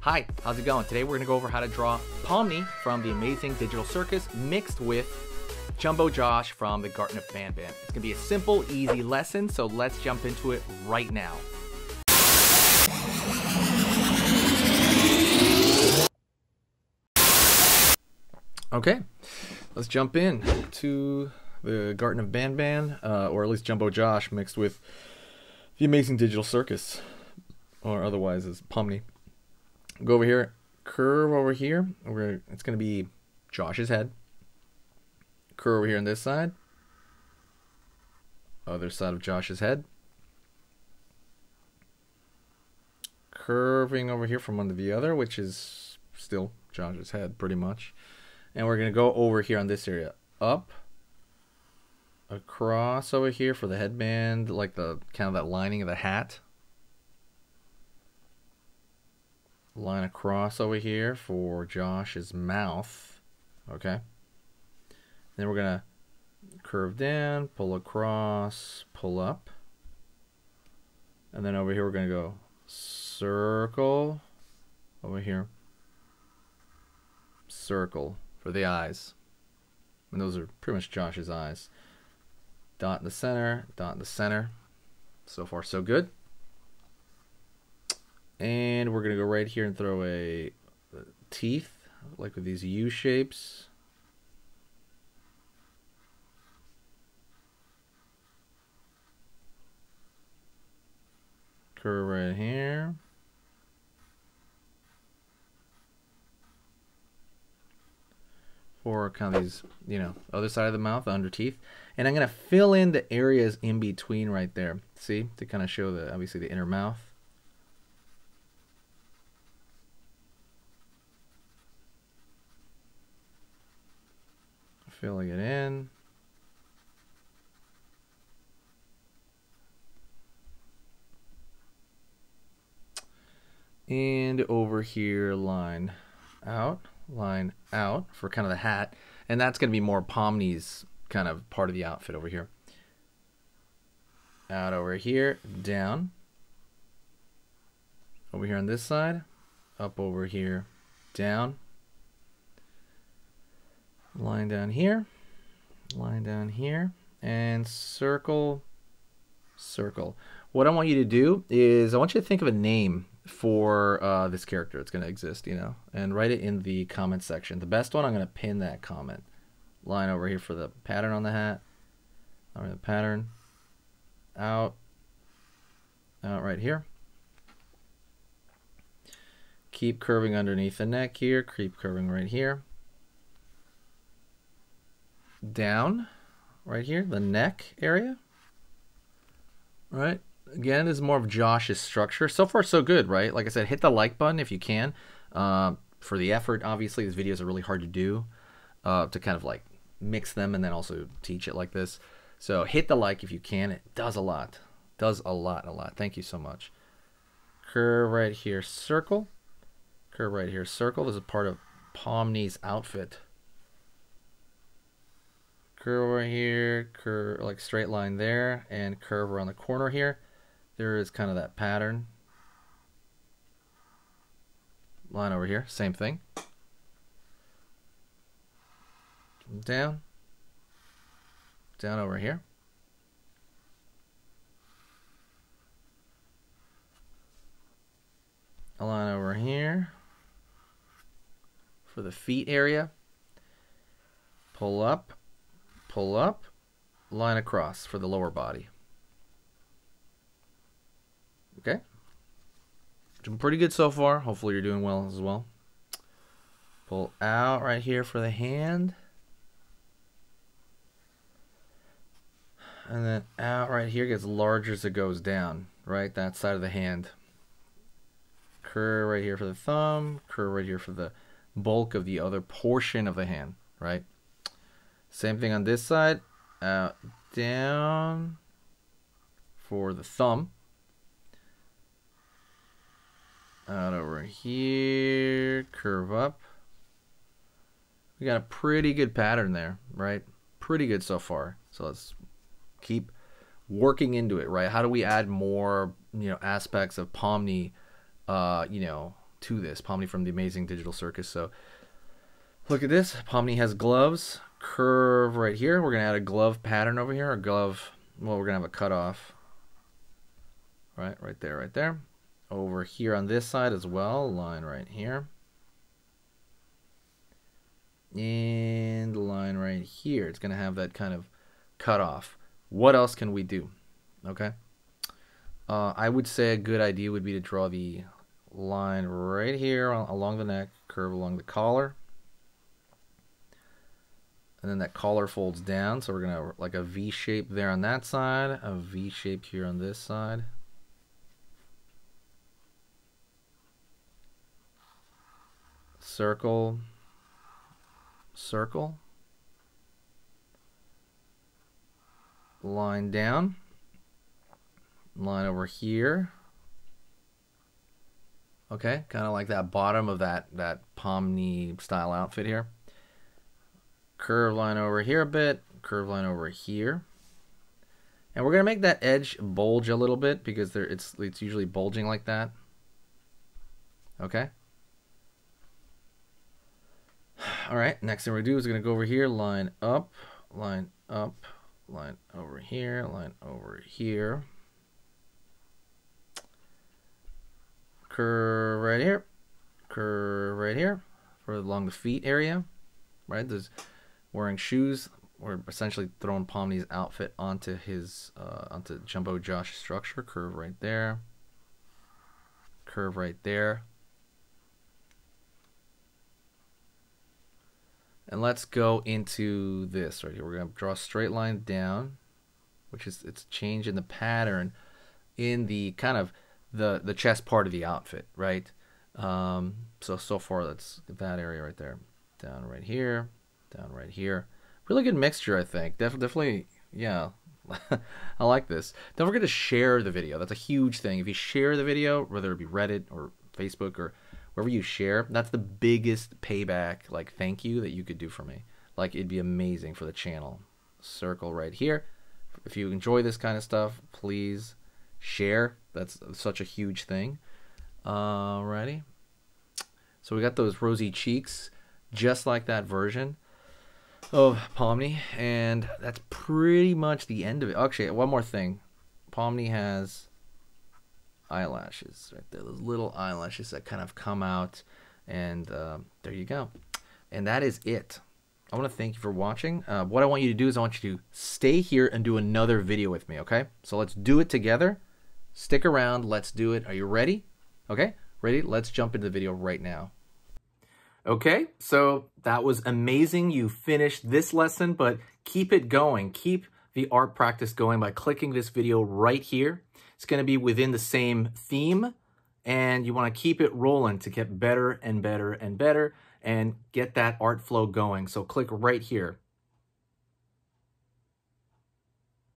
Hi, how's it going? Today we're going to go over how to draw Pomni from the Amazing Digital Circus mixed with Jumbo Josh from the Garten of Banban. It's going to be a simple, easy lesson, so let's jump into it right now. Okay, let's jump in to the Garten of Banban, uh, or at least Jumbo Josh mixed with the Amazing Digital Circus, or otherwise as Pomni. Go over here, curve over here. Over, it's going to be Josh's head. Curve over here on this side. Other side of Josh's head. Curving over here from one to the other, which is still Josh's head, pretty much. And we're going to go over here on this area. Up. Across over here for the headband, like the kind of that lining of the hat. Line across over here for Josh's mouth. Okay. Then we're going to curve down, pull across, pull up. And then over here we're going to go circle over here. Circle for the eyes. And those are pretty much Josh's eyes. Dot in the center, dot in the center. So far, so good. And we're going to go right here and throw a uh, teeth, like with these U shapes. Curve right here. For kind of these, you know, other side of the mouth, the under teeth. And I'm going to fill in the areas in between right there. See? To kind of show the, obviously, the inner mouth. Filling it in. And over here, line out, line out for kind of the hat. And that's going to be more Pomni's kind of part of the outfit over here. Out over here, down. Over here on this side, up over here, down line down here, line down here, and circle, circle. What I want you to do is I want you to think of a name for uh, this character that's going to exist, you know, and write it in the comment section. The best one, I'm going to pin that comment. Line over here for the pattern on the hat. Over the pattern. Out. Out right here. Keep curving underneath the neck here. Keep curving right here down right here, the neck area. Right? Again, this is more of Josh's structure. So far, so good, right? Like I said, hit the like button if you can. Uh, for the effort, obviously, these videos are really hard to do uh, to kind of like mix them and then also teach it like this. So hit the like if you can. It does a lot. Does a lot, a lot. Thank you so much. Curve right here, circle. Curve right here, circle. This is part of Pomni's outfit curve over here, curve like straight line there, and curve around the corner here. There is kind of that pattern. Line over here, same thing. Down. Down over here. A line over here for the feet area. Pull up pull up, line across for the lower body. Okay. Doing pretty good so far. Hopefully you're doing well as well. Pull out right here for the hand. And then out right here gets larger as it goes down, right? That side of the hand. Curve right here for the thumb. Curve right here for the bulk of the other portion of the hand, right? Same thing on this side. Out, down for the thumb. Out over here, curve up. We got a pretty good pattern there, right? Pretty good so far. So let's keep working into it, right? How do we add more, you know, aspects of Pomni, uh, you know, to this. Pomni from the Amazing Digital Circus. So look at this. Pomni has gloves, curve right here. We're going to add a glove pattern over here. A glove, well, we're going to have a cutoff. Right, right there, right there. Over here on this side as well, line right here. And line right here. It's going to have that kind of cutoff. What else can we do? Okay. Uh, I would say a good idea would be to draw the line right here along the neck, curve along the collar. And then that collar folds down, so we're to like a V shape there on that side, a V shape here on this side. Circle, circle, line down, line over here. Okay, kind of like that bottom of that, that Pomni style outfit here. Curve line over here a bit, curve line over here. And we're going to make that edge bulge a little bit because there it's it's usually bulging like that. Okay. All right, next thing we're going to do is going to go over here, line up, line up, line over here, line over here. Curve right here, curve right here for along the feet area, right? There's wearing shoes. We're essentially throwing Pomni's outfit onto his, uh, onto Jumbo Josh structure. Curve right there. Curve right there. And let's go into this right here. We're going to draw a straight line down, which is it's a change in the pattern in the kind of the the chest part of the outfit, right? Um, so so far that's that area right there, down right here, down right here. Really good mixture, I think. Def definitely, yeah. I like this. Don't forget to share the video. That's a huge thing. If you share the video, whether it be Reddit or Facebook or wherever you share, that's the biggest payback, like thank you that you could do for me. Like it'd be amazing for the channel. Circle right here. If you enjoy this kind of stuff, please share. That's such a huge thing. Alrighty. So we got those rosy cheeks, just like that version of Pomni, and that's pretty much the end of it. Actually, one more thing. Pomni has eyelashes right there those little eyelashes that kind of come out and uh, there you go. And that is it. I want to thank you for watching. Uh, what i want you to do is i want you to stay here and do another video with me okay? So let's do it together. Stick around. Let's do it. Are you ready? Okay? Ready? Let's jump into the video right now okay so that was amazing you finished this lesson but keep it going keep the art practice going by clicking this video right here it's going to be within the same theme, and you want to keep it rolling to get better and better and better and get that art flow going. So click right here.